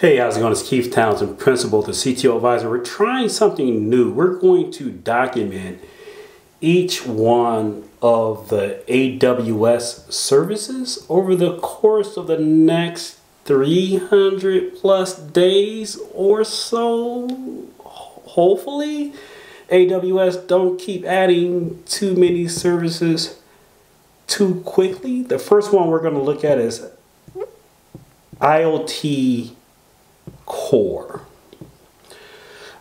Hey, how's it going? It's Keith Townsend, Principal, the CTO Advisor. We're trying something new. We're going to document each one of the AWS services over the course of the next 300 plus days or so. Hopefully, AWS don't keep adding too many services too quickly. The first one we're going to look at is IoT core.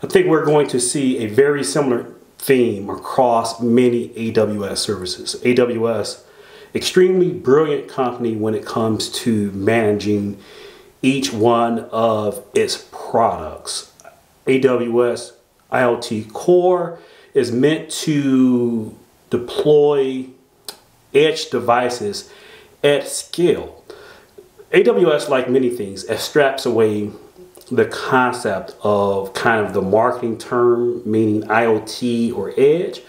I think we're going to see a very similar theme across many AWS services. AWS, extremely brilliant company when it comes to managing each one of its products. AWS IoT Core is meant to deploy edge devices at scale. AWS, like many things, abstracts away the concept of kind of the marketing term, meaning IoT or edge,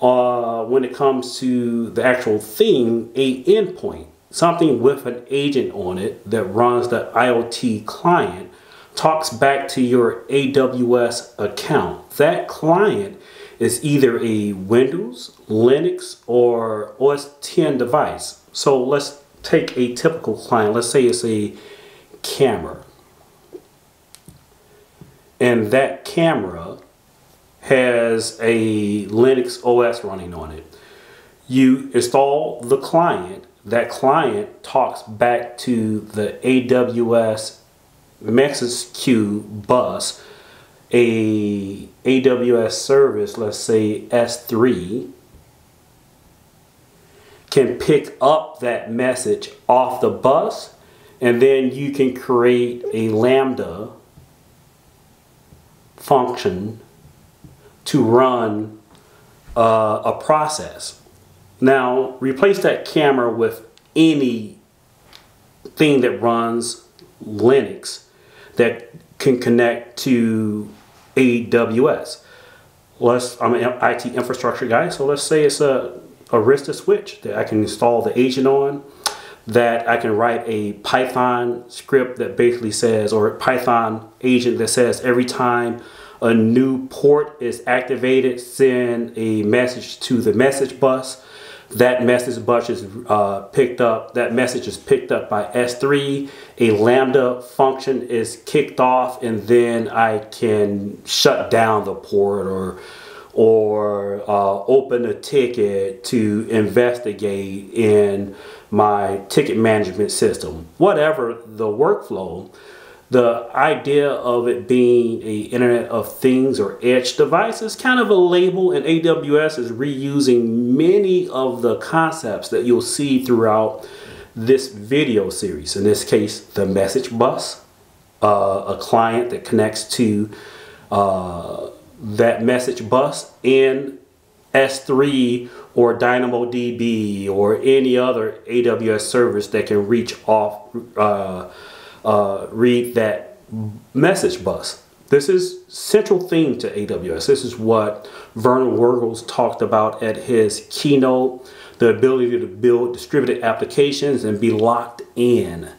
uh, when it comes to the actual thing, a endpoint, something with an agent on it that runs the IoT client, talks back to your AWS account. That client is either a Windows, Linux, or OS 10 device. So let's take a typical client. Let's say it's a camera and that camera has a Linux OS running on it. You install the client, that client talks back to the AWS message queue bus, a AWS service, let's say S3, can pick up that message off the bus and then you can create a Lambda function to run uh, a process. Now, replace that camera with any thing that runs Linux that can connect to AWS. Let's, I'm an IT infrastructure guy, so let's say it's a Arista switch that I can install the agent on, that I can write a Python script that basically says, or Python agent that says every time a new port is activated, send a message to the message bus. That message bus is uh, picked up, that message is picked up by S3. A Lambda function is kicked off and then I can shut down the port or or uh, open a ticket to investigate in my ticket management system. Whatever the workflow, the idea of it being a internet of things or edge device is kind of a label and aws is reusing many of the concepts that you'll see throughout this video series in this case the message bus uh, a client that connects to uh, that message bus in s3 or dynamodb or any other aws service that can reach off uh, uh, read that message bus. This is central theme to AWS. This is what Werner Vogels talked about at his keynote, the ability to build distributed applications and be locked in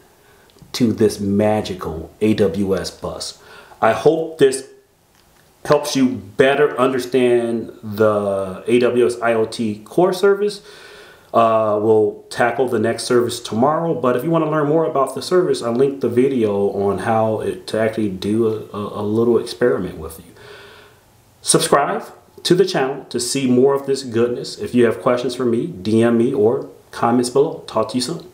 to this magical AWS bus. I hope this helps you better understand the AWS IoT core service uh, we'll tackle the next service tomorrow. But if you want to learn more about the service, I linked the video on how it, to actually do a, a, a little experiment with you. Subscribe to the channel to see more of this goodness. If you have questions for me, DM me or comments below. Talk to you soon.